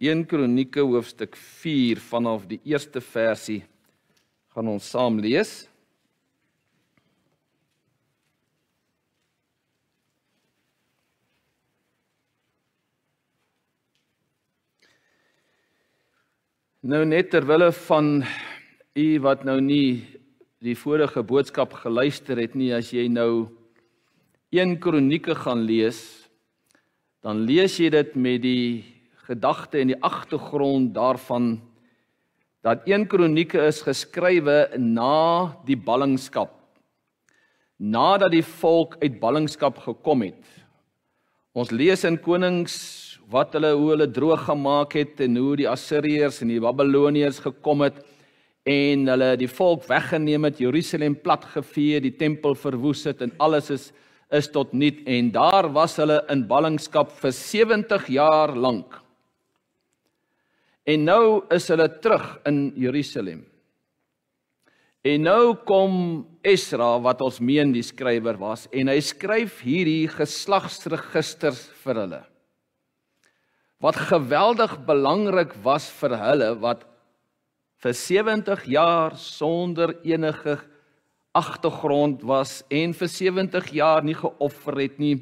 1 Kronieke hoofstuk 4 vanaf die eerste versie gaan ons saam lees. Nou net terwille van u wat nou nie die vorige boodskap geluister het nie as jy nou 1 Kronieke gaan lees dan lees jy dit met die gedagte en die agtergrond daarvan dat 1 Kronieke is geskrywe na die ballingskap. Nadat die volk uit ballingskap gekom het. Ons lees in konings wat hulle hoe hulle droog gemaak het en hoe die Assiriërs en die Babiloniërs gekom het en hulle die volk weggeneem het, Jerusalem platgevee, die tempel verwoes het en alles is is tot niet. En daar was hulle in ballingskap vir 70 jaar lank. En nou is hulle terug in Jerusalem. En nou kom Esra wat ons meen die skrywer was en hy skryf hierdie geslagsregisters vir hulle wat geweldig belangrik was vir hulle wat vir 70 jaar sonder enige agtergrond was en vir 70 jaar nie geoffer het nie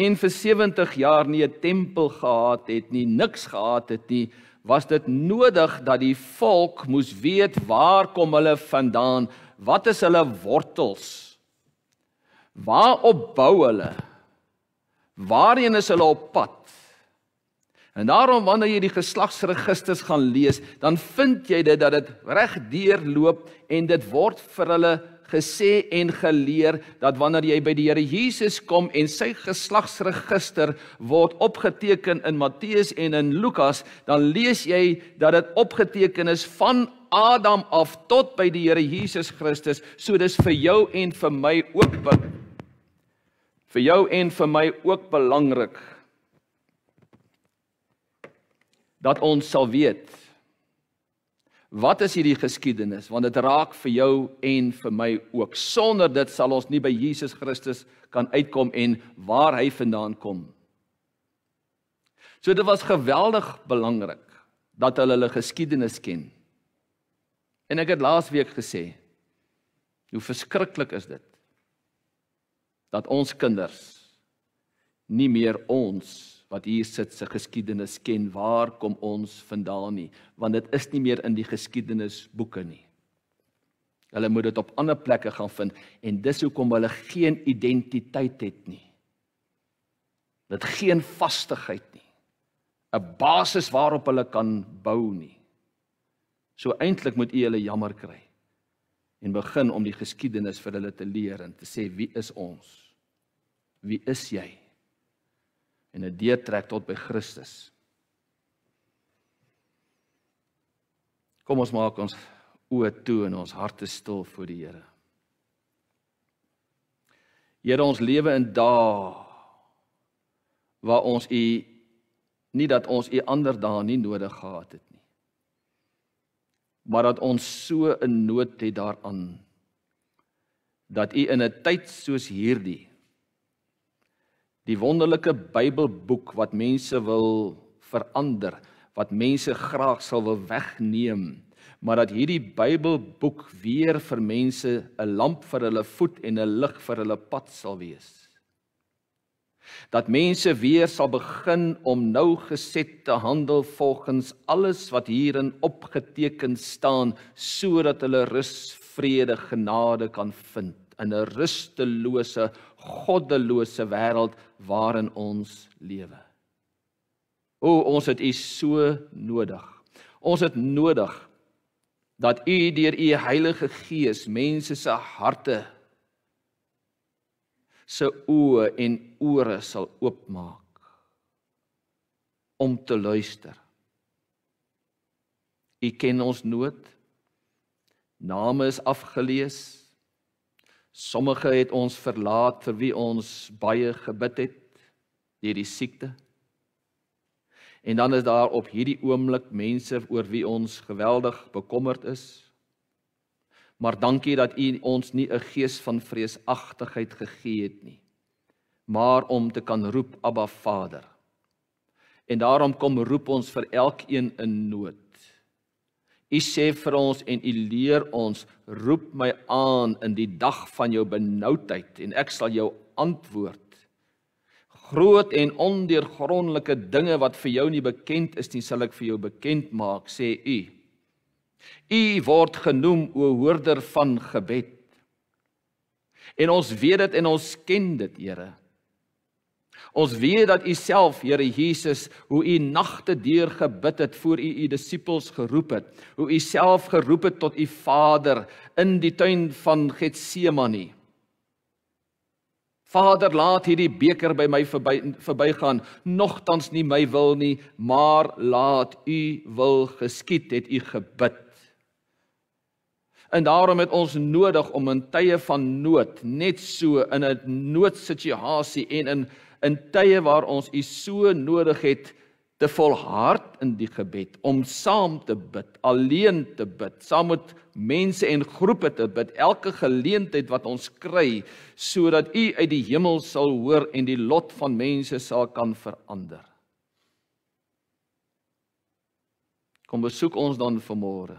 en vir 70 jaar nie 'n tempel gehad het nie niks gehad het nie was dit nodig dat die volk moes weet waar kom hulle vandaan? Wat is hulle wortels? Waarop bou hulle? Waarheen is hulle op pad? En daarom wanneer jy die geslagsregisters gaan lees, dan vind jy dit dat dit reg deurloop en dit word vir hulle gesê en geleer dat wanneer jy by die Here Jesus kom en sy geslagsregister word opgeteken in Matteus en in Lukas, dan lees jy dat dit opgeteken is van Adam af tot by die Here Jesus Christus. So dis vir jou en vir my ook vir jou en vir my ook belangrik dat ons sal weet wat is hierdie geskiedenis? Want dit raak vir jou en vir my ook. Sonder dit sal ons nie by Jesus Christus kan uitkom en waar hy vandaan kom. So dit was geweldig belangrik dat hulle hulle geskiedenis ken. En ek het laasweek gesê hoe verskriklik is dit dat ons kinders nie meer ons wat hier sit se geskiedenis ken. Waar kom ons vandaan nie? Want dit is nie meer in die geskiedenisboeke nie. Hulle moet dit op ander plekke gaan vind en dis hoekom hulle geen identiteit het nie. Dit geen vastigheid nie. 'n basis waarop hulle kan bou nie. So eintlik moet u hulle jammer kry en begin om die geskiedenis vir hulle te leer en te sê wie is ons? Wie is jy? En 'n deurtrek tot by Christus. Kom ons maak ons oë toe en ons harte stil voor die Here. Here, ons lewe in dae waar ons U nie dat ons U ander dae nie nodig gehad het nie. Maar dat ons so in nood het daaraan dat U in 'n tyd soos hierdie die wonderlike Bybelboek wat mense wil verander, wat mense graag sal wil wegneem, maar dat hierdie Bybelboek weer vir mense 'n lamp vir hulle voet en 'n lig vir hulle pad sal wees. Dat mense weer sal begin om nou geset te handel volgens alles wat hierin opgeteken staan sodat hulle rus, vrede, genade kan vind in 'n rustelose, goddelose wêreld waarin ons lewe. O, ons het U so nodig. Ons het nodig dat U deur U Heilige Gees mense se harte se oë en ore sal oopmaak om te luister. U ken ons nood. Name is afgelees. Sommige het ons verlaat vir wie ons baie gebid het deur die siekte. En dan is daar op hierdie oomblik mense oor wie ons geweldig bekommerd is. Maar dankie dat U ons nie 'n gees van vreesagtigheid gegee het nie, maar om te kan roep Abba Vader. En daarom kom roep ons vir elkeen in nood. U sê vir ons en u leer ons, roep my aan in die dag van jou benoudheid en ek sal jou antwoord. Groot en ondeurgrondelike dinge wat vir jou nie bekend is nie, sal ek vir jou bekend maak, sê u. U word genoem o hoorder van gebed. En ons weet dit en ons ken dit, Here. Ons weet dat U self, Here Jesus, hoe U nagte deur gebid het voor U U disippels geroep het, hoe U self geroep het tot U Vader in die tuin van Getsemane. Vader, laat hierdie beker by my verby verbygaan, nogtans nie my wil nie, maar laat U wil geskied, het U gebid. En daarom het ons nodig om in tye van nood, net so in 'n noodsituasie en in in tye waar ons U so nodig het te volhard in die gebed om saam te bid, alleen te bid, saam met mense en groepe te bid, elke geleentheid wat ons kry sodat U uit die hemel sal hoor en die lot van mense sal kan verander. Kom besoek ons dan vanmôre.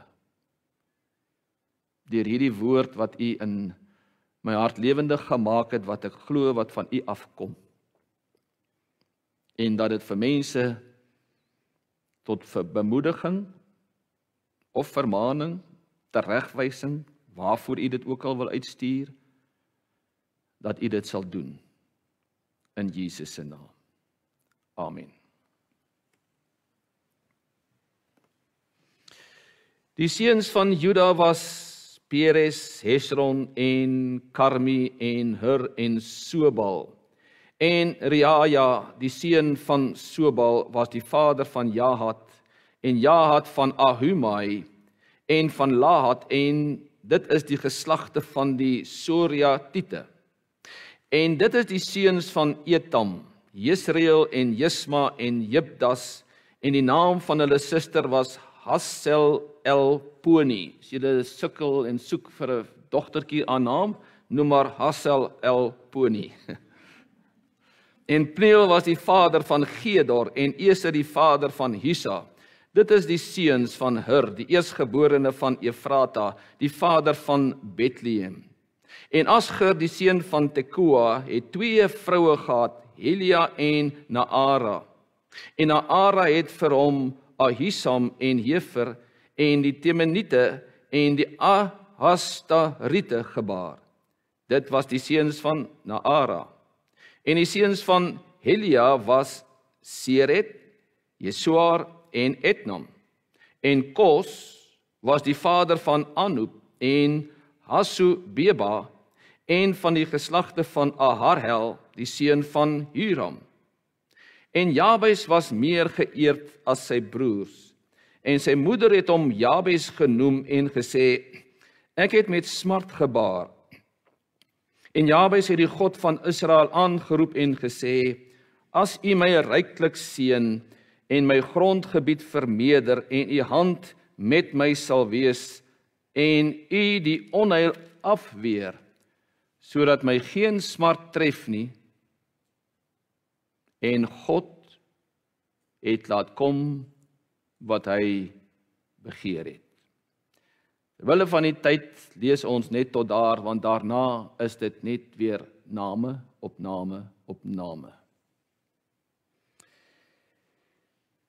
Deur hierdie woord wat U in my hart lewendig gemaak het wat ek glo wat van U afkom en dat dit vir mense tot bemoediging of vermaaning, teregwysing, waarvoor u dit ook al wil uitstuur, dat u dit sal doen in Jesus se naam. Amen. Die seuns van Juda was Peres, Hesron en Karmi en Hur en Sobal. En Reaya, die seun van Sobal, was die vader van Jahat en Jahat van Ahumai en van Lahat en dit is die geslagte van die Soriatite. En dit is die seuns van Etam, Jesreel en Jisma en Jibdas en die naam van hulle suster was Hassel El Poni. As jy sukkel en soek vir 'n dogtertjie aan naam, noem maar Hassel El Poni. En Pneel was die vader van Gedor en Eser die vader van Hisa. Dit is die seuns van Hur, die eersgeborene van Efrata, die vader van Bethlehem. En Asger, die seun van Tekoa, het twee vroue gehad, Helia en Naara. En Naara het vir hom Ahisam en Hefer en die Temenite en die Ahastarite gebaar. Dit was die seuns van Naara. En die seuns van Helia was Seret, Jesuar en Etnom. En Kos was die vader van Anub en Hasubeba en van die geslagte van Aharhel, die seun van Hiram. En Jabes was meer geëerd as sy broers. En sy moeder het hom Jabes genoem en gesê: Ek het met smart gebaar En Jabes het die God van Israel aangeroep en gesê: As U my ryklik seën en my grondgebied vermeerder en U hand met my sal wees en U die onheil afweer sodat my geen smart tref nie en God het laat kom wat hy begeer het Terwille van die tyd lees ons net tot daar want daarna is dit net weer name op name op name.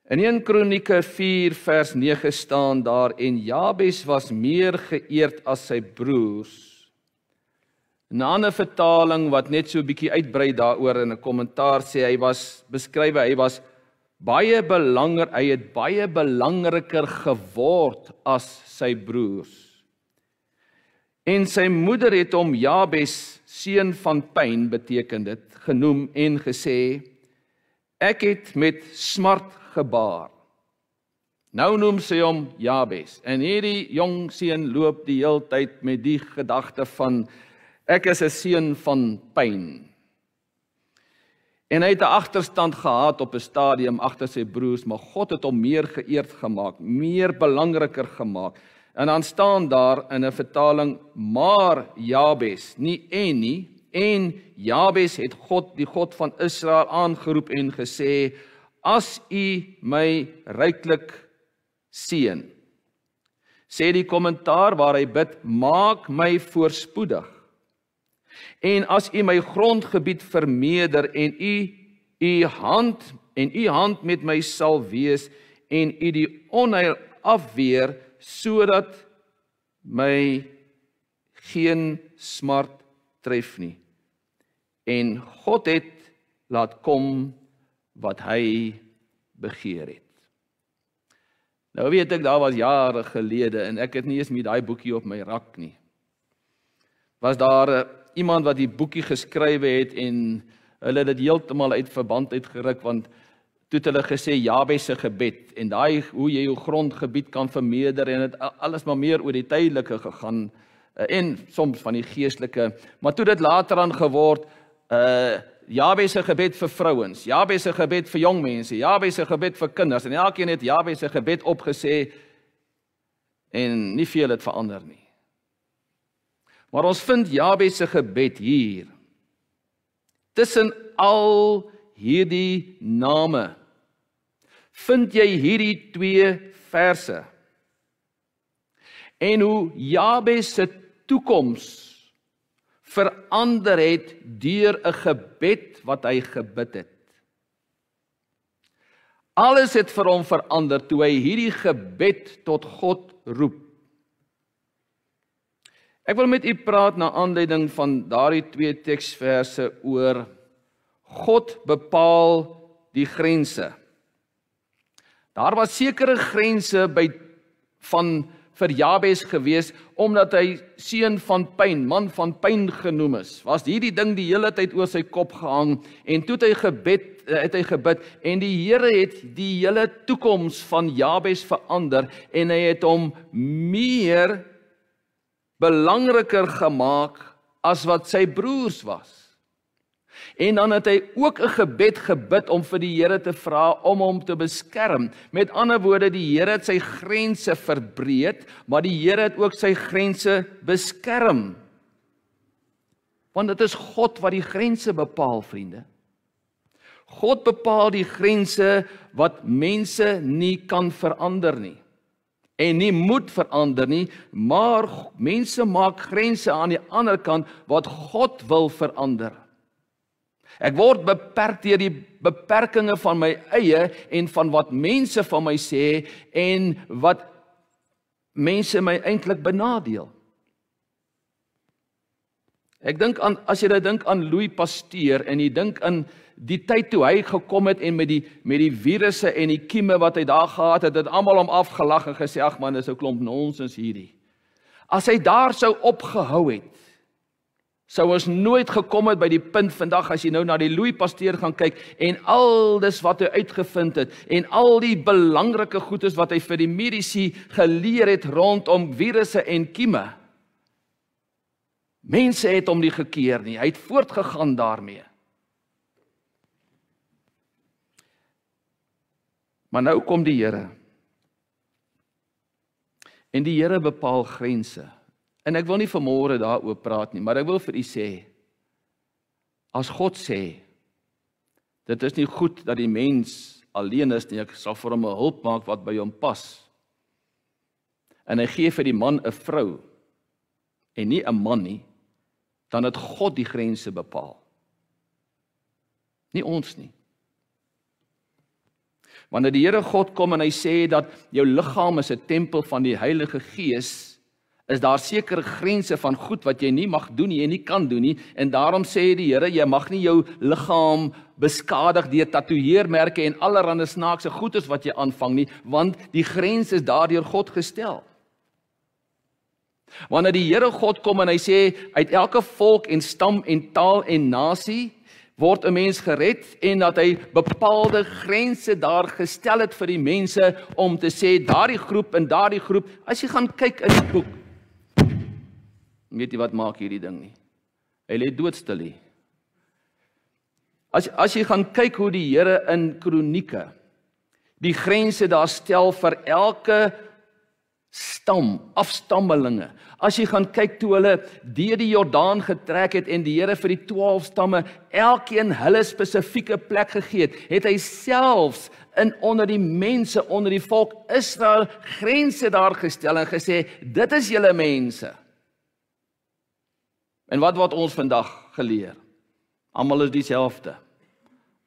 In 1 Kronieke 4 vers 9 staan daar en Jabes was meer geëerd as sy broers. 'n Ander vertaling wat net so 'n bietjie uitbrei daaroor in 'n kommentaar sê hy was beskryf hy was baie belangrik, hy het baie belangriker geword as sy broers. En sy moeder het hom Jabes, seun van pyn beteken dit, genoem en gesê ek het met smart gebaar. Nou noem sy hom Jabes. En hierdie jong seun loop die heeltyd met die gedagte van ek is 'n seun van pyn. En hy het 'n agterstand gehad op 'n stadium agter sy broers, maar God het hom meer geëerd gemaak, meer belangriker gemaak. En dan staan daar in 'n vertaling maar Jabes, nie en nie, en Jabes het God, die God van Israel aangeroep en gesê: as u my ryklik seën. Sê die kommentaar waar hy bid, maak my voorspoedig. En as u my grondgebied vermeerder en u u hand en u hand met my sal wees en u die onheil afweer sodat my geen smart tref nie. En God het laat kom wat hy begeer het. Nou weet ek daar was jare gelede en ek het nie eens met daai boekie op my rak nie. Was daar uh, iemand wat die boekie geskrywe het en hulle het dit heeltemal uit verband uitgeruk want toe het hulle gesê Jabes se gebed en daai hoe jy jou grondgebied kan vermeerder en dit alles maar meer oor die tydelike gegaan uh, en soms van die geestelike maar toe dit later aan geword uh Jabes se gebed vir vrouens, Jabes se gebed vir jong mense, Jabes se gebed vir kinders en elkeen het Jabes se gebed opgesê en nie veel het verander nie. Maar ons vind Jabes se gebed hier. Tussen al hierdie name vind jy hierdie twee verse. En hoe Jabes se toekoms verander het deur 'n gebed wat hy gebid het. Alles het vir hom verander toe hy hierdie gebed tot God roep. Ek wil met u praat na aanleiding van daardie twee teksverse oor God bepaal die grense. Daar was sekere grense by van vir Jabes gewees omdat hy seun van pyn, man van pyn genoem is. Was hierdie ding die hele tyd oor sy kop gehang en toe het hy gebed, eh, het hy gebid en die Here het die hele toekoms van Jabes verander en hy het hom meer belangriker gemaak as wat sy broers was. En dan het hy ook 'n gebed gebid om vir die Here te vra om hom te beskerm. Met ander woorde, die Here het sy grense verbreed, maar die Here het ook sy grense beskerm. Want dit is God wat die grense bepaal, vriende. God bepaal die grense wat mense nie kan verander nie en nie moet verander nie, maar mense maak grense aan die ander kant wat God wil verander. Ek word beperk deur die beperkings van my eie en van wat mense van my sê en wat mense my eintlik benadeel. Ek dink aan as jy dink aan Louis Pasteur en jy dink aan die tyd toe hy gekom het en met die met die virusse en die kieme wat hy daar gehad het, het almal hom afgelag en gesê ag man, dis 'n klomp nonsens hierdie. As hy daar sou opgehou het sou ons nooit gekom het by die punt vandag as jy nou na die Louis Pasteur gaan kyk en al dis wat hy uitgevind het en al die belangrike goedes wat hy vir die mediese geleer het rondom virusse en kieme. Mense het hom nie gekeer nie. Hy het voortgegaan daarmee. Maar nou kom die Here. En die Here bepaal grense. En ek wil nie vanmôre daaroor praat nie, maar ek wil vir u sê as God sê dit is nie goed dat die mens alleen is nie, ek sal vir hom 'n hulp maak wat by hom pas. En hy gee vir die man 'n vrou en nie 'n man nie, dan het God die grense bepaal. Nie ons nie. Wanneer die Here God kom en hy sê dat jou liggaam is 'n tempel van die Heilige Gees, is daar sekere grense van goed wat jy nie mag doen nie en nie kan doen nie en daarom sê die Here jy mag nie jou liggaam beskadig deur tatoeëermerke en allerlei snaakse goedes wat jy aanvang nie want die grens is daardeur God gestel. Wanneer die Here God kom en hy sê uit elke volk en stam en taal en nasie word 'n mens gered en dat hy bepaalde grense daar gestel het vir die mense om te sê daardie groep en daardie groep as jy gaan kyk in die boek weet jy wat maak hierdie ding nie. Hy lê doodstil hier. As as jy gaan kyk hoe die Here in kronieke die grense daar stel vir elke stam, afstammelinge. As jy gaan kyk toe hulle deur die Jordaan getrek het en die Here vir die 12 stamme elkeen hulle spesifieke plek gegee het, het hy selfs in onder die mense, onder die volk Israel grense daar gestel en gesê, dit is julle mense. En wat word ons vandag geleer? Almal is dieselfde.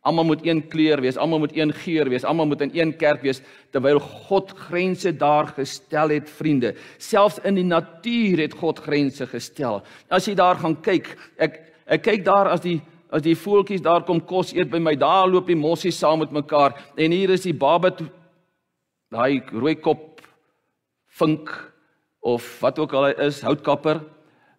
Almal moet een kleur wees, almal moet een geur wees, almal moet in een kerk wees terwyl God grense daar gestel het, vriende. Selfs in die natuur het God grense gestel. As jy daar gaan kyk, ek ek kyk daar as die as die voeltjies daar kom kos eet by my, daar loop die mossies saam met mekaar en hier is die baba daai rooi kop vink of wat ook al hy is, houtkapper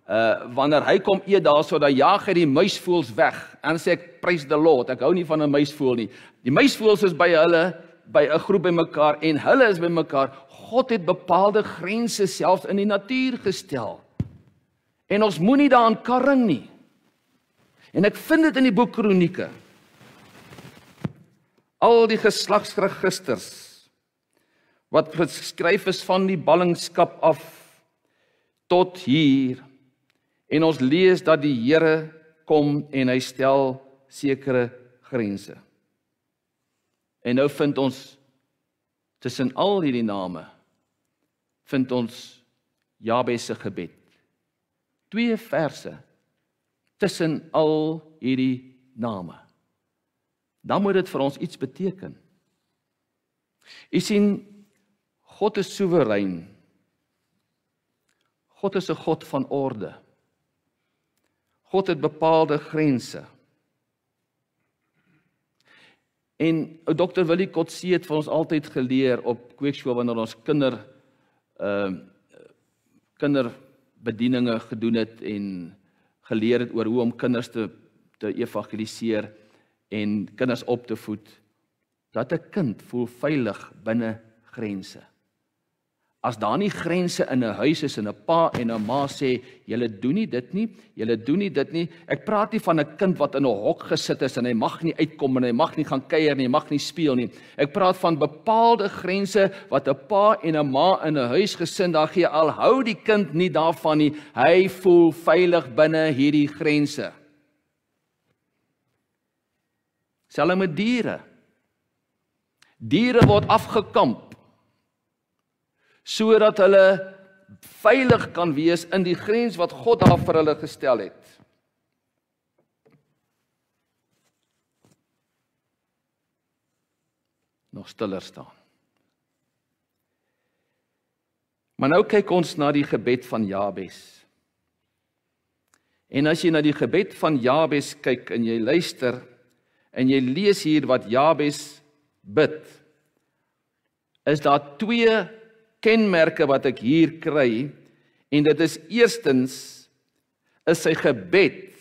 uh wanneer hy kom eet daarso dan jaag hy die muisvoëls weg. En sê ek prys the lord ek hou nie van 'n muisvoël nie. Die muisvoëls is by hulle by 'n groep bymekaar en hulle is bymekaar. God het bepaalde grense selfs in die natuur gestel. En ons moenie daaraan karring nie. En ek vind dit in die boek kronieke. Al die geslagsregisters wat geskryf is van die ballingskap af tot hier En ons lees dat die Here kom en hy stel sekere grense. En nou vind ons tussen al hierdie name vind ons Jabes se gebed. Twee verse tussen al hierdie name. Dan moet dit vir ons iets beteken. U sien God is soewerein. God is 'n God van orde. God het bepaalde grense. En ou dokter Willie Kotse het vir ons altyd geleer op kweekskool wanneer ons kinder ehm uh, kinderbedieninge gedoen het en geleer het oor hoe om kinders te te evangeliseer en kinders op te voed dat 'n kind voel veilig binne grense. As daar nie grense in 'n huis is en 'n pa en 'n ma sê julle doen nie dit nie, julle doen nie dit nie. Ek praat nie van 'n kind wat in 'n hok gesit is en hy mag nie uitkom en hy mag nie gaan kuier nie, hy mag nie speel nie. Ek praat van bepaalde grense wat 'n pa en 'n ma in 'n huis gesin daar gee al hou die kind nie daarvan nie. Hy voel veilig binne hierdie grense. Selfs met diere. Diere word afgekamp sodat hulle veilig kan wees in die grens wat God daar vir hulle gestel het. Nog stiller staan. Maar nou kyk ons na die gebed van Jabes. En as jy na die gebed van Jabes kyk en jy luister en jy lees hier wat Jabes bid, is daar twee kenmerke wat ek hier kry en dit is eerstens is sy gebed.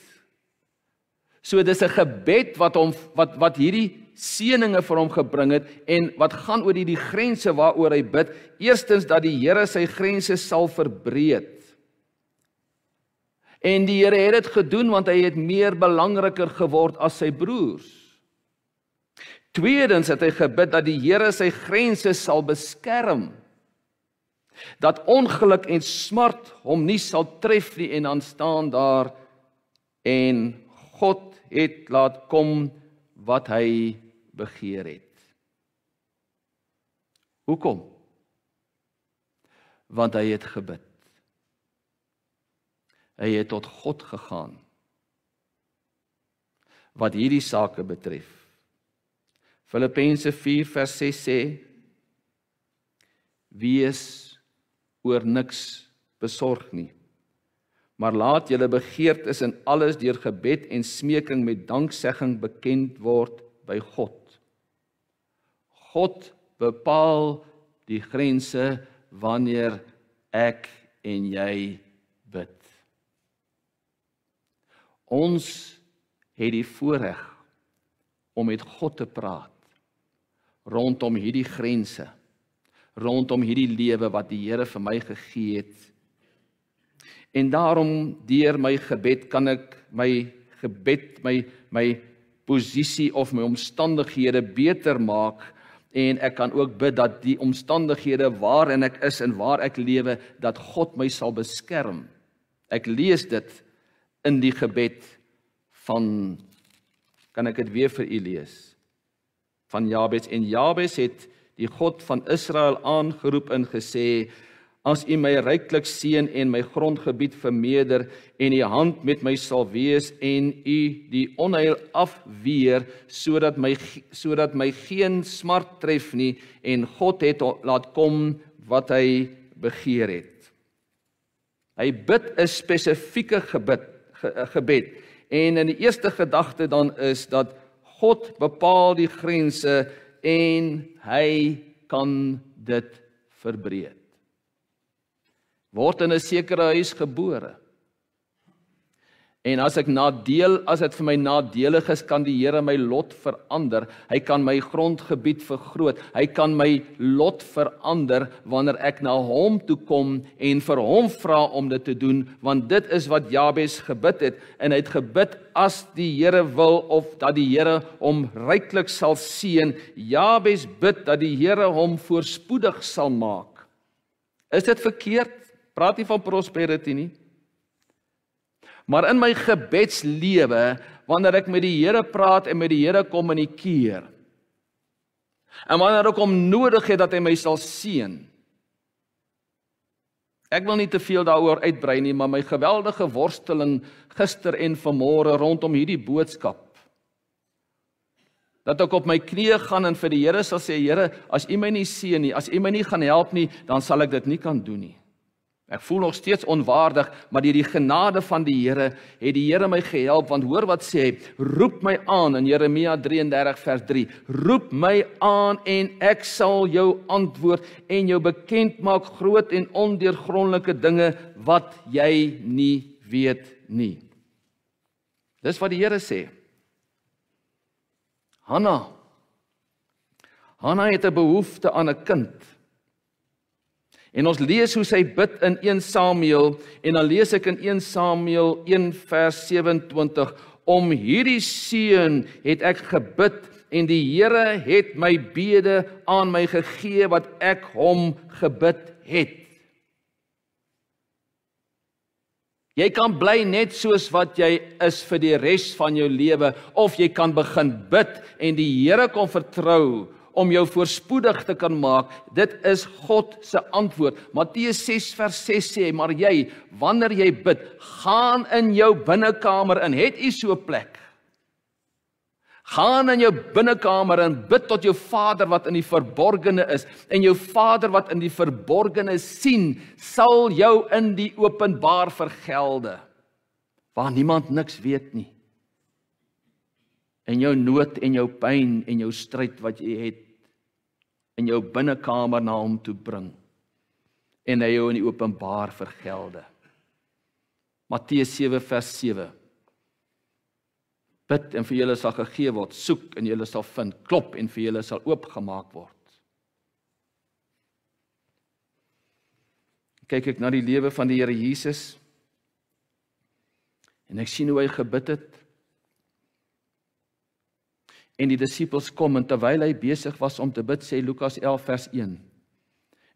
So dis 'n gebed wat hom wat wat hierdie seëninge vir hom gebring het en wat gaan oor hierdie grense waaroor hy bid. Eerstens dat die Here sy grense sal verbreek. En die Here het dit gedoen want hy het meer belangriker geword as sy broers. Tweedens het hy gebid dat die Here sy grense sal beskerm dat ongeluk en smart hom nie sal tref nie en dan staan daar en God het laat kom wat hy begeer het. Hoekom? Want hy het gebid. Hy het tot God gegaan. Wat hierdie sake betref. Filippense 4 vers 6 sê: Wees oor niks besorg nie. Maar laat julle begeertes in alles deur gebed en smeking met danksegging bekend word by God. God bepaal die grense wanneer ek en jy bid. Ons het die voorreg om met God te praat rondom hierdie grense rondom hierdie lewe wat die Here vir my gegee het. En daarom deur my gebed kan ek my gebed my my posisie of my omstandighede beter maak en ek kan ook bid dat die omstandighede waarin ek is en waar ek lewe dat God my sal beskerm. Ek lees dit in die gebed van kan ek dit weer vir u lees van Jabes en Jabes het die God van Israel aangeroep en gesê As U my ryklik seën en my grondgebied vermeerder en U hand met my sal wees en U die onheil afweer sodat my sodat my geen smart tref nie en God het laat kom wat hy begeer het. Hy bid 'n spesifieke gebed ge, gebed en in die eerste gedagte dan is dat God bepaal die grense en hy kan dit verbreek word in 'n sekere huis gebore. En as ek nadeel as dit vir my nadelig is, kan die Here my lot verander. Hy kan my grondgebied vergroot. Hy kan my lot verander wanneer ek na hom toe kom en vir hom vra om dit te doen, want dit is wat Jabes gebid het en hy het gebid as die Here wil of dat die Here hom ryklik sal seën. Jabes bid dat die Here hom voorspoedig sal maak. Is dit verkeerd? Praat nie van prosperity nie. Maar in my gebedslewe, wanneer ek met die Here praat en met die Here kommunikeer, en wanneer ek hom nodig het dat hy my sal seën. Ek wil nie te veel daaroor uitbrei nie, maar my geweldige worsteling gister en vanmôre rondom hierdie boodskap dat ek op my knieë gaan en vir die Here sal sê Here, as U my nie seën nie, as U my nie gaan help nie, dan sal ek dit nie kan doen nie. Ek voel nog steeds onwaardig, maar deur die genade van die Here het die Here my gehelp want hoor wat sê hy, roep my aan in Jeremia 33 vers 3. Roep my aan en ek sal jou antwoord en jou bekend maak groot en ondeurgrondelike dinge wat jy nie weet nie. Dis wat die Here sê. Hanna Hanna het 'n behoefte aan 'n kind. En ons lees hoe sy bid in 1 Samuel en dan lees ek in 1 Samuel 1 vers 27 om hierdie seun het ek gebid en die Here het my bede aan my gegee wat ek hom gebid het. Jy kan bly net soos wat jy is vir die res van jou lewe of jy kan begin bid en die Here kom vertrou om jou voorspoedig te kan maak. Dit is God se antwoord. Matteus 6 vers 6 sê, maar jy, wanneer jy bid, gaan in jou binnekamer in. Het u so 'n plek? Gaan in jou binnekamer en bid tot jou Vader wat in die verborgene is en jou Vader wat in die verborgene sien, sal jou in die openbaar vergelde. Waar niemand niks weet nie en jou nood en jou pyn en jou stryd wat jy het in jou binnekamer na hom toe bring en hy jou in die openbaar vergelde. Matteus 7 vers 7 Bid en vir julle sal gegee word, soek en julle sal vind, klop en vir julle sal oopgemaak word. Kyk ek na die lewe van die Here Jesus en ek sien hoe hy gebid het en die disippels kom en terwyl hy besig was om te bid sê Lukas 11 vers 1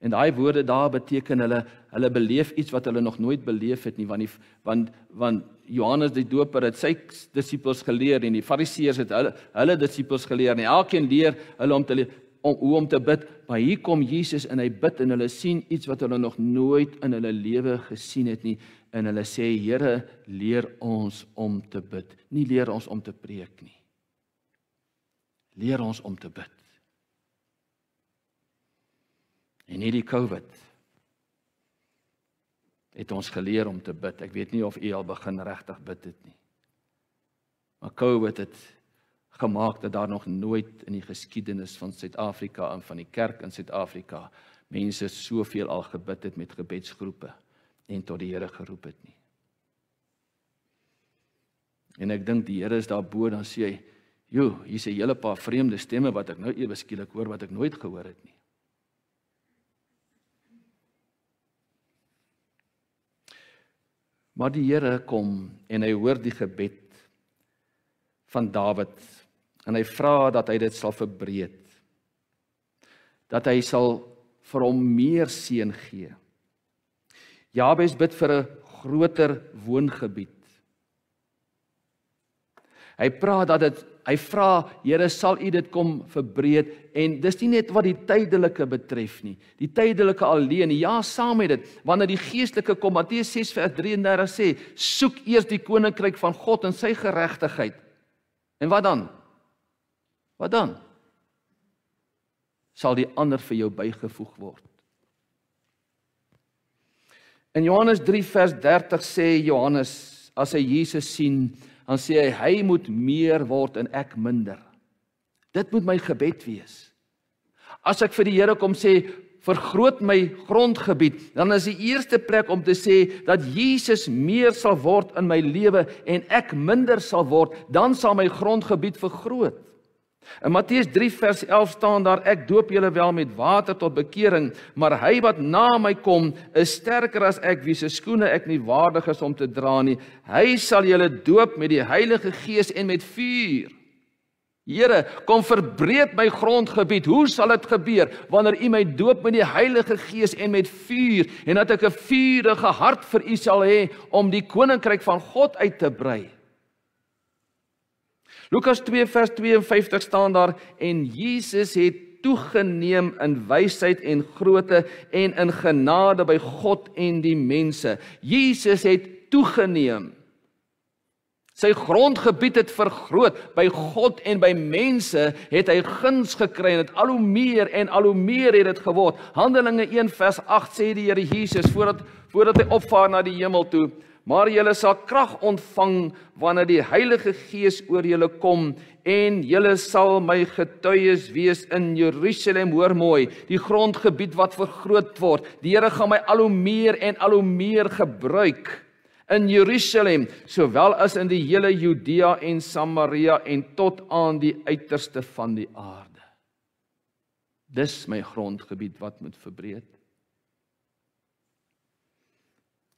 en daai woorde daar beteken hulle hulle beleef iets wat hulle nog nooit beleef het nie want die want want Johannes die Doper het sy disippels geleer en die fariseërs het hulle hulle disippels geleer en elkeen leer hulle om te leer, om hoe om te bid. Maar hier kom Jesus en hy bid en hulle sien iets wat hulle nog nooit in hulle lewe gesien het nie. En hulle sê Here leer ons om te bid nie leer ons om te preek nie leer ons om te bid. En hierdie COVID het ons geleer om te bid. Ek weet nie of u al begin regtig bid het nie. Maar COVID het gemaak dat daar nog nooit in die geskiedenis van Suid-Afrika en van die kerk in Suid-Afrika mense soveel al gebid het met gebedsgroepe en tot die Here geroep het nie. En ek dink die Here is daarbo dan sê hy Jo, hier's 'n hele paar vreemde stemme wat ek nou ewe skielik hoor wat ek nooit gehoor het nie. Maar die Here kom en hy hoor die gebed van Dawid en hy vra dat hy dit sal verbreek. dat hy sal vir hom meer seën gee. Jabes bid vir 'n groter woongebied. Hy praat dat dit hy vra Here sal U dit kom verbreed en dis nie net wat die tydelike betref nie. Die tydelike alleen, ja saam met dit, wanneer die geestelike kom Matteus 6 vers 33 sê, soek eers die koninkryk van God en sy geregtigheid. En wat dan? Wat dan? Sal die ander vir jou bygevoeg word. In Johannes 3 vers 30 sê Johannes as hy Jesus sien, dan sê hy hy moet meer word en ek minder. Dit moet my gebed wees. As ek vir die Here kom sê vergroot my grondgebied, dan is die eerste plek om te sê dat Jesus meer sal word in my lewe en ek minder sal word, dan sal my grondgebied vergroot. In Matteus 3 vers 11 staan daar ek doop julle wel met water tot bekering, maar hy wat na my kom is sterker as ek wie se skoene ek nie waardig is om te dra nie. Hy sal julle doop met die Heilige Gees en met vuur. Here, kom verbreek my grondgebied. Hoe sal dit gebeur wanneer U my doop met die Heilige Gees en met vuur en dat ek 'n vuurige hart vir U sal hê om die koninkryk van God uit te brei? Lukas 2 vers 52 staan daar en Jesus het toegeneem in wysheid en grootte en in genade by God en die mense. Jesus het toegeneem. Sy grondgebied het vergroot by God en by mense het hy guns gekry en dit al hoe meer en al hoe meer het dit geword. Handelinge 1 vers 8 sê die Here Jesus voordat voordat hy opvaar na die hemel toe maar julle sal krag ontvang wanneer die Heilige Gees oor julle kom en julle sal my getuies wees in Jerusalem. Hoor mooi die grondgebied wat vergroot word. Die Here gaan my al hoe meer en al hoe meer gebruik in Jerusalem sowel as in die hele Judea en Samaria en tot aan die uiterste van die aarde. Dis my grondgebied wat moet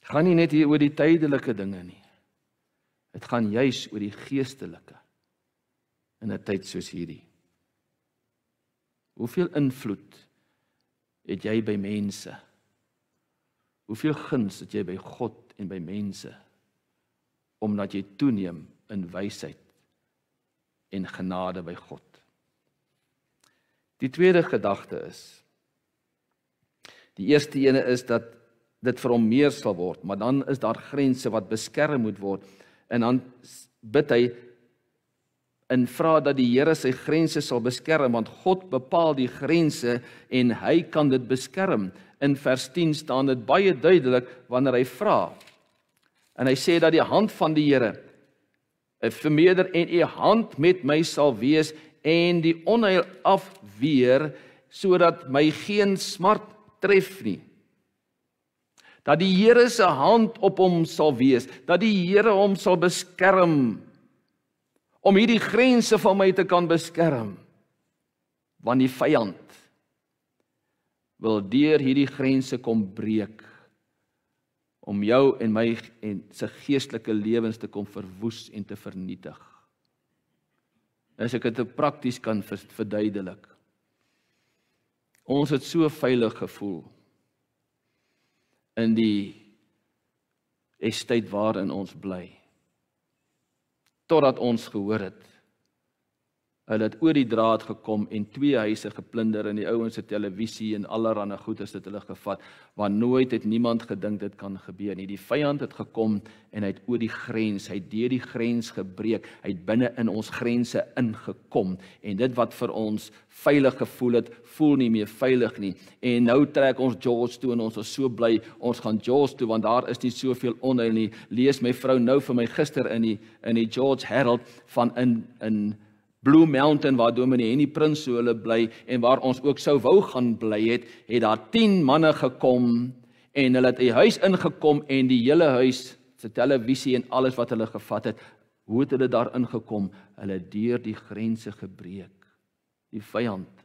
verbreek gaan nie net hier oor die tydelike dinge nie. Dit gaan juis oor die geestelike in 'n tyd soos hierdie. Hoeveel invloed het jy by mense? Hoeveel guns het jy by God en by mense omdat jy toeneem in wysheid en genade by God? Die tweede gedagte is die eerste ene is dat dit vir hom meer sal word, maar dan is daar grense wat beskerm moet word. En dan bid hy en vra dat die Here sy grense sal beskerm want God bepaal die grense en hy kan dit beskerm. In vers 10 staan dit baie duidelik wanneer hy vra. En hy sê dat die hand van die Here vermeerder en u hand met my sal wees en die onheil afweer sodat my geen smart tref nie dat die Here se hand op hom sal wees, dat die Here hom sal beskerm om hierdie grense van my te kan beskerm. Want die vyand wil deur hierdie grense kom breek om jou en my en se geestelike lewens te kom verwoes en te vernietig. As ek dit prakties kan verduidelik. Ons het so veilig gevoel in die estate waarin ons bly. Totdat ons gehoor het hulle het oor die draad gekom en twee huise geplunder en die ouens se televisie en allerlei goed dit hulle gevat want nooit het niemand gedink dit kan gebeur nie. Die vyand het gekom en hy het oor die grens, hy het deur die grens gebreek, hy het binne in ons grense ingekom en dit wat vir ons veilig gevoel het, voel nie meer veilig nie. En nou trek ons jaws toe en ons is so bly ons gaan jaws toe want daar is nie soveel onheil nie. Lees my vrou nou vir my gister in die in die George Herald van in in Blue Mountain waar Dominee Henny Prins so hulle bly en waar ons ook sou wou gaan bly het, het daar 10 manne gekom en hulle het 'n huis ingekom en die hele huis se televisie en alles wat hulle gevat het, hoe het hulle daar ingekom? Hulle deur die grense gebreek. Die vyand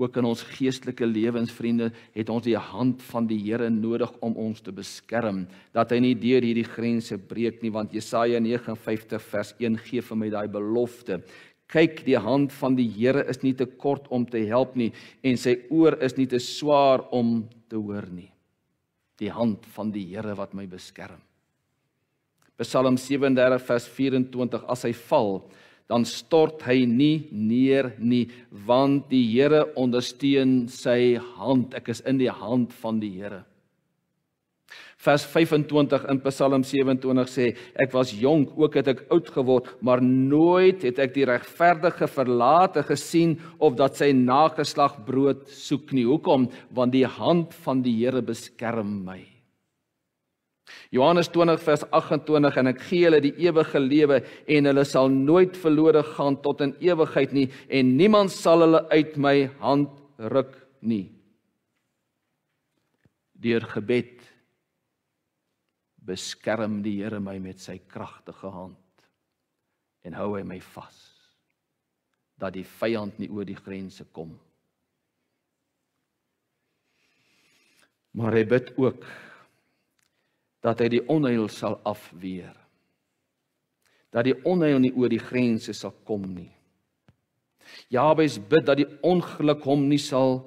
ook in ons geestelike lewens vriende het ons die hand van die Here nodig om ons te beskerm dat hy nie deur hierdie grense breek nie want Jesaja 59 vers 1 gee vir my daai belofte Kyk, die hand van die Here is nie te kort om te help nie en sy oor is nie te swaar om te hoor nie. Die hand van die Here wat my beskerm. Psalm 37 vers 24 as hy val, dan stort hy nie neer nie, want die Here ondersteun sy hand. Ek is in die hand van die Here. Vers 25 in Psalm 27 sê ek was jonk ook het ek oud geword maar nooit het ek die regverdige verlate gesien of dat sy nageslag brood soek nie hoekom want die hand van die Here beskerm my Johannes 20 vers 28 en ek gee hulle die ewige lewe en hulle sal nooit verlore gaan tot in ewigheid nie en niemand sal hulle uit my hand ruk nie Deur gebed beskerm die Here my met sy kragtige hand en hou hy my vas dat die vyand nie oor die grense kom. Maar hy bid ook dat hy die onheil sal afweer. Dat die onheil nie oor die grense sal kom nie. Jabes bid dat die ongeluk hom nie sal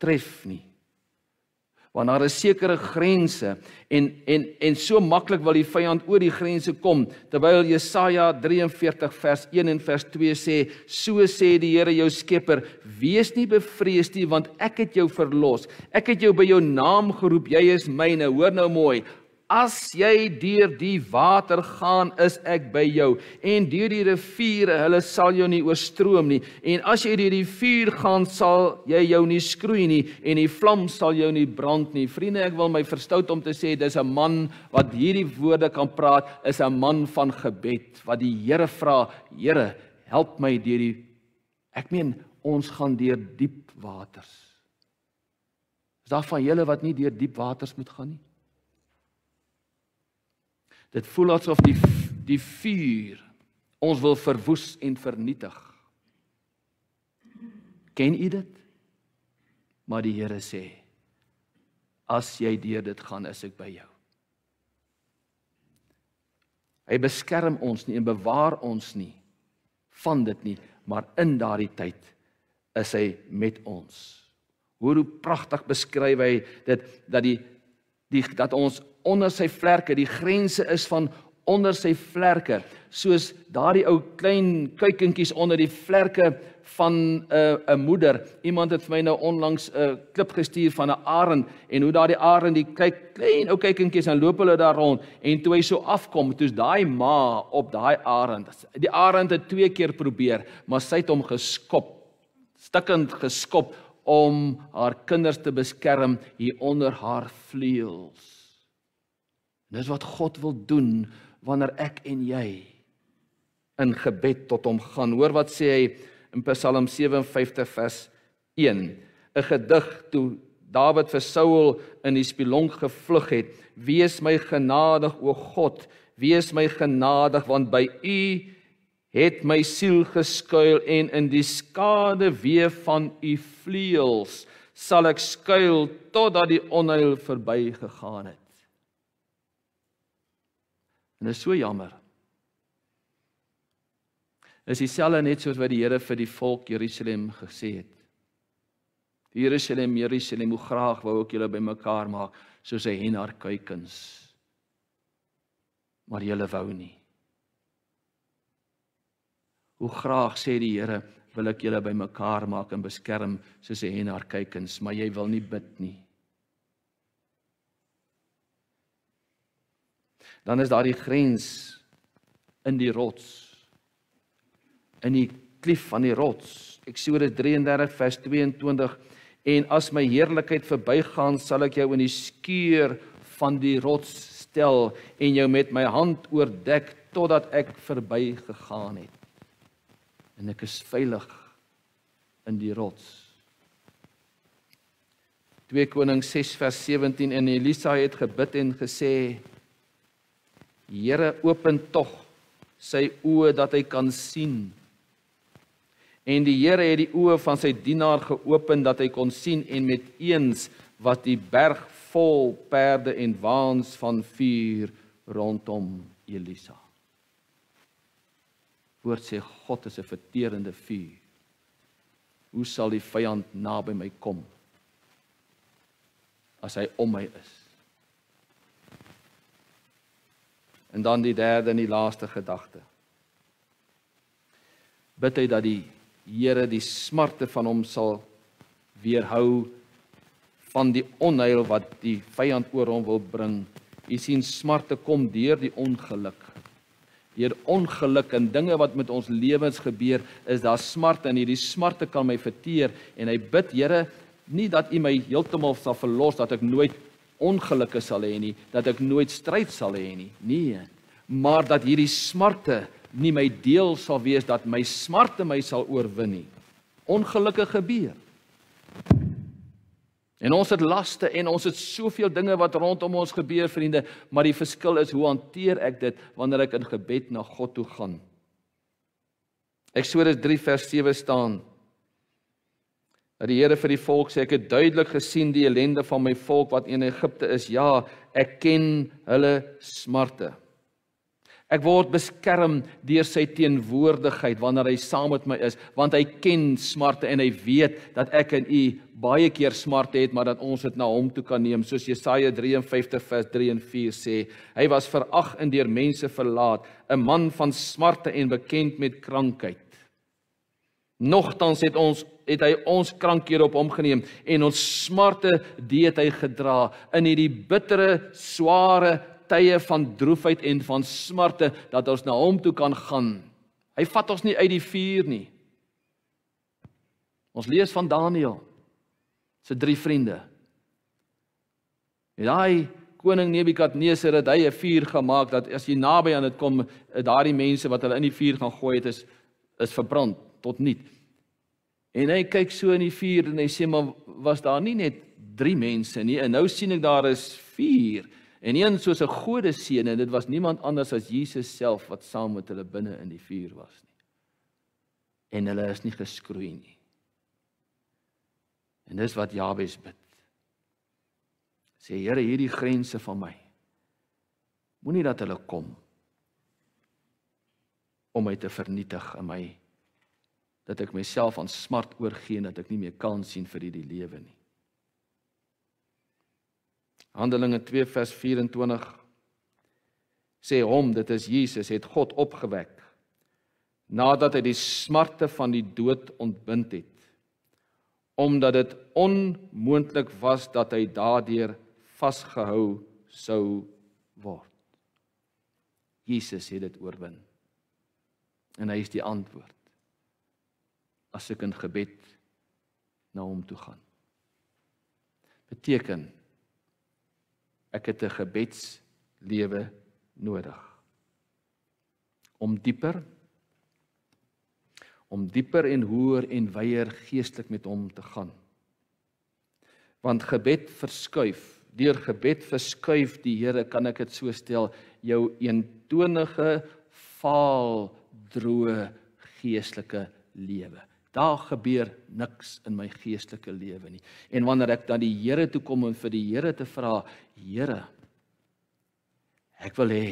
tref nie. Want daar is sekere grense en en en so maklik wil die vyand oor die grense kom terwyl Jesaja 43 vers 1 en vers 2 sê so sê die Here jou skepper wees nie bevrees nie want ek het jou verlos. Ek het jou by jou naam geroep. Jy is myne. Hoor nou mooi As jy deur die water gaan, is ek by jou en deur die riviere, hulle sal jou nie oorstroom nie. En as jy deur die vuur gaan, sal jy jou nie skroei nie en die vlam sal jou nie brand nie. Vriende, ek wil my verstout om te sê dis 'n man wat hierdie woorde kan praat, is 'n man van gebed wat die Here vra, Here, help my deur die Ek meen, ons gaan deur diep waters. Is daar van julle wat nie deur diep waters moet gaan nie? Dit voel asof die die vuur ons wil verwoes en vernietig. Ken u dit? Maar die Here sê: As jy deur dit gaan, is ek by jou. Hy beskerm ons nie en bewaar ons nie van dit nie, maar in daardie tyd is hy met ons. Hoor hoe pragtig beskryf hy dit dat die die dat ons onder sy vlerke, die grense is van onder sy vlerke, soos daardie ou klein kuikentjies onder die vlerke van 'n uh, 'n moeder. Iemand het vir my nou onlangs 'n uh, klip gestuur van 'n arend en hoe daardie arend die kyk klein ou kuikentjies en loop hulle daar rond en toe hy so afkom, toe's daai ma op daai arend. Die arend het twee keer probeer, maar sy het hom geskop. Stikkend geskop om haar kinders te beskerm hier onder haar vleuels. Dis wat God wil doen wanneer ek en jy in gebed tot hom gaan. Hoor wat sê hy in Psalm 57 vers 1. 'n Gedig toe Dawid vir Saul in die spilonk gevlug het. Wees my genadig o God, wees my genadig want by U het my siel geskuil en in die skade wee van U vleuels sal ek skuil totdat die onheil verbygegaan het. En dit is so jammer. Is dieselfde net soos wat die Here vir die volk Jerusalem gesê het. Jerusalem, Jerusalem, hoe graag wou ek julle bymekaar maak soos 'n hen haar kuikens. Maar julle wou nie. Hoe graag sê die Here wil ek julle bymekaar maak en beskerm soos 'n hen haar kuikens, maar jy wil nie bid nie. Dan is daar die grens in die rots. In die klif van die rots. Eksodus 33 vers 22 en as my heerlikheid verbygaan sal ek jou in die skeur van die rots stel en jou met my hand oordek totdat ek verbygegaan het. En ek is veilig in die rots. 2 Konings 6 vers 17 en Elisa het gebid en gesê Here open tog sy oë dat hy kan sien. En die Here het die oë van sy dienaar geopen dat hy kon sien en met eens wat die berg vol perde en waans van vuur rondom Elisa. Woord sê God is 'n verterende vuur. Hoe sal die vyand naby my kom as hy om my is? En dan die derde en die laaste gedagte. Bid hy dat die Here die smarte van hom sal weerhou van die onheil wat die vyand oor hom wil bring. U sien smarte kom deur die ongeluk deur ongeluk en dinge wat met ons lewens gebeur, is daar smart en hierdie smarte kan my verteer en hy bid Here nie dat U my heeltemal sal verlos dat ek nooit ongelukke sal hê nie, dat ek nooit stryd sal hê nie. Nee, maar dat hierdie smarte nie my deel sal wees dat my smarte my sal oorwin nie. Ongelukke gebeur. En ons het laste en ons het soveel dinge wat rondom ons gebeur, vriende, maar die verskil is hoe hanteer ek dit wanneer ek in gebed na God toe gaan. Eksodus 3 vers 7 staan dat die Here vir die volk sê ek het duidelik gesien die ellende van my volk wat in Egipte is. Ja, ek ken hulle smarte. Ek word beskerm deur sy teenwoordigheid wanneer hy saam met my is, want hy ken smarte en hy weet dat ek en u baie keer smarte het, maar dat ons dit na hom toe kan neem, soos Jesaja 53 vers 3 en 4 sê. Hy was verag en deur mense verlaat, 'n man van smarte en bekend met krankheid. Nogtans het ons het hy ons krankhede op hom geneem en ons smarte deed hy gedra in hierdie bittere, sware tye van droefheid en van smarte dat ons na hom toe kan gaan. Hy vat ons nie uit die vuur nie. Ons lees van Daniël se drie vriende. En daai koning Nebukadneser het hy 'n vuur gemaak dat as jy naby aan dit kom, daardie mense wat hulle in die vuur gaan gooi het is is verbrand tot niet. En hy kyk so in die vuur en hy sê maar was daar nie net 3 mense nie en nou sien ek daar is 4 En een soos 'n godeseën en dit was niemand anders as Jesus self wat saam met hulle binne in die vuur was nie. En hulle is nie geskroei nie. En dis wat Jabes bid. Sê Here, hierdie grense van my. Moenie dat hulle kom om my te vernietig in my dat ek myself aan smart oorgee en dat ek nie meer kan sien vir hierdie lewe nie. Handelinge 2 vers 24 sê hom dit is Jesus het God opgewek nadat hy die smarte van die dood ontbind het omdat dit onmoontlik was dat hy daardeur vasgehou sou word. Jesus het dit oorwin. En hy is die antwoord. As ek in gebed na hom toe gaan. Beteken ek het 'n gebedslewe nodig om dieper om dieper en hoër en wyeer geestelik met hom te gaan. Want gebed verskuif, deur gebed verskuif die Here, kan ek dit so stel, jou eentonige, vaal, droë geestelike lewe. Daar gebeur niks in my geestelike lewe nie. En wanneer ek dan die Here toe kom om vir die Here te vra, Here, ek wil hê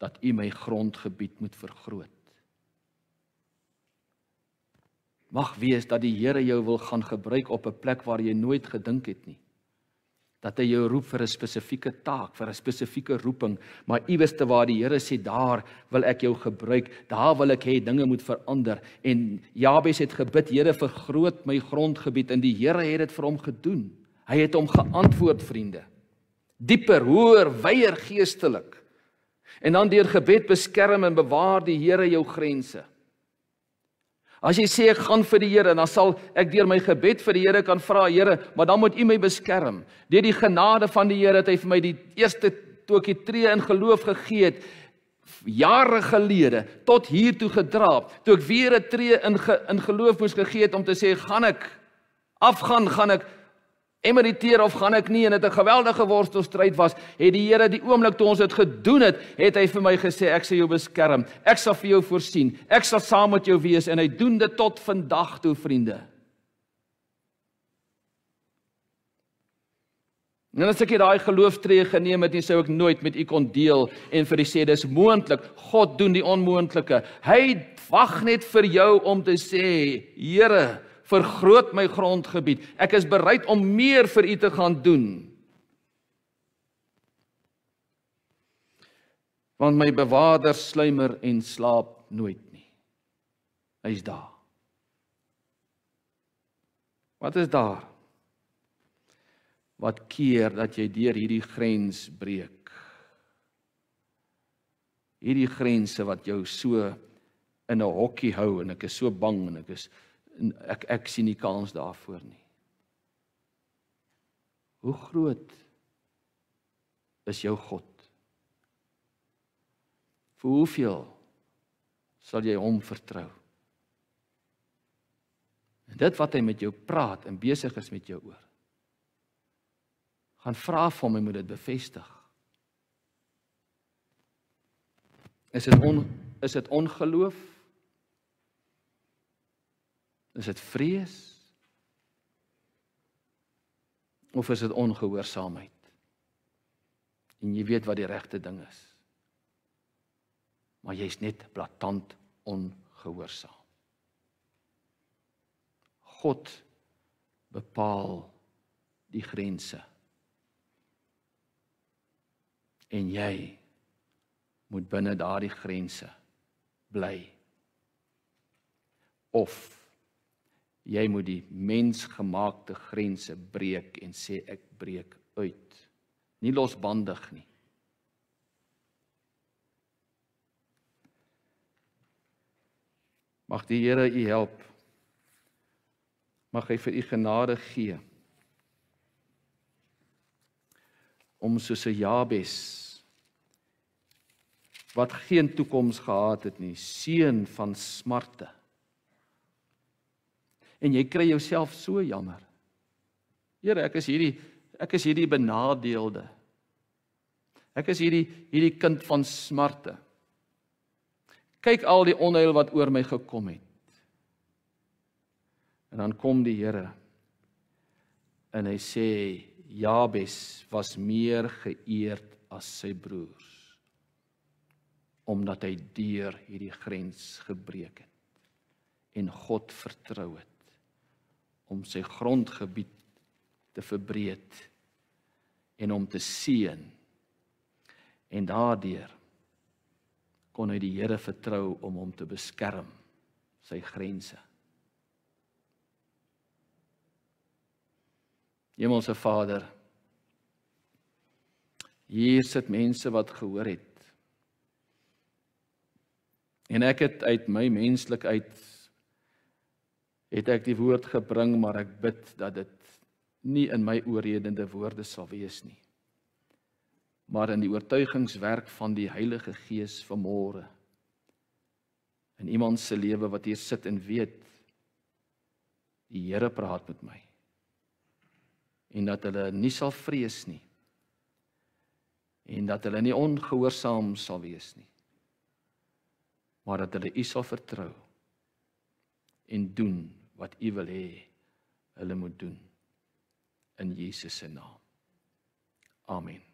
dat U my grondgebied moet vergroot. Mag wees dat die Here jou wil gaan gebruik op 'n plek waar jy nooit gedink het nie dat hy jou roep vir 'n spesifieke taak, vir 'n spesifieke roeping, maar iewers te waar die Here sê daar wil ek jou gebruik, daar wil ek hê dinge moet verander. En Jabes het gebid, Here vergroot my grondgebied en die Here het dit vir hom gedoen. Hy het hom geantwoord, vriende. Dieper, hoër, wyeer geestelik. En dan deur gebed beskerm en bewaar die Here jou grense. As jy sê ek gaan vir die Here, dan sal ek deur my gebed vir die Here kan vra, Here, maar dan moet U my beskerm. Deur die genade van die Here het hy vir my die eerste toe ek die tree in geloof gegee het jare gelede tot hier toe gedra. Toe ek weer 'n tree in ge, in geloof moes gegee het om te sê, gaan ek afgaan, gaan ek emeriteer of gaan ek nie en dit 'n geweldige worstelstryd was, het die Here die oomblik toe ons dit gedoen het, het hy vir my gesê ek sal jou beskerm. Ek sal vir jou voorsien. Ek sal saam met jou wees en hy doen dit tot vandag toe, vriende. En as ek nie daai gelooftree geneem het nie, sou ek nooit met u kon deel en vir u sê dis moontlik. God doen die onmoontlike. Hy wag net vir jou om te sê, Here, vergroot my grondgebied. Ek is bereid om meer vir u te gaan doen. Want my bewaarder sluimer en slaap nooit nie. Hy's daar. Wat is daar? wat keer dat jy deur hierdie grens breek. Hierdie grense wat jou so in 'n hokkie hou en ek is so bang en ek is ek ek sien nie kans daarvoor nie. Hoe groot is jou God? Vir hoeveel sal jy hom vertrou? En dit wat hy met jou praat en besig is met jou oor gaan vra vir hom, hy moet dit bevestig. Is dit on is dit ongeloof? Is dit vrees? Of is dit ongehoorsaamheid? En jy weet wat die regte ding is. Maar jy's net blaatant ongehoorsaam. God bepaal die grense en jy moet binne daardie grense bly of jy moet die mensgemaakte grense breek en sê ek breek uit. Nie losbandig nie. Mag die Here u help. Mag hy vir u genade gee. Om soos 'n Jabes wat geen toekoms gehad het nie, seun van smarte. En jy kry jouself so jammer. Here, ek is hierdie ek is hierdie benadeelde. Ek is hierdie hierdie kind van smarte. Kyk al die onheil wat oor my gekom het. En dan kom die Here en hy sê Jabes was meer geëerd as sy broers omdat hy deur hierdie grens gebreek het en God vertrou het om sy grondgebied te verbreed en om te seën en daardeur kon hy die Here vertrou om hom te beskerm sy grense Hemelse Vader, hier sit mense wat gehoor het. En ek het uit my menslikheid het ek die woord gebring, maar ek bid dat dit nie in my oorredende woorde sal wees nie. Maar in die oortuigingswerk van die Heilige Gees vanmôre in iemand se lewe wat hier sit en weet die Here praat met my. En dat hulle nie sal vrees nie. En dat hulle nie ongehoorsaam sal wees nie. Maar dat hulle U sal vertrou en doen wat U wil hê hulle moet doen in Jesus se naam. Amen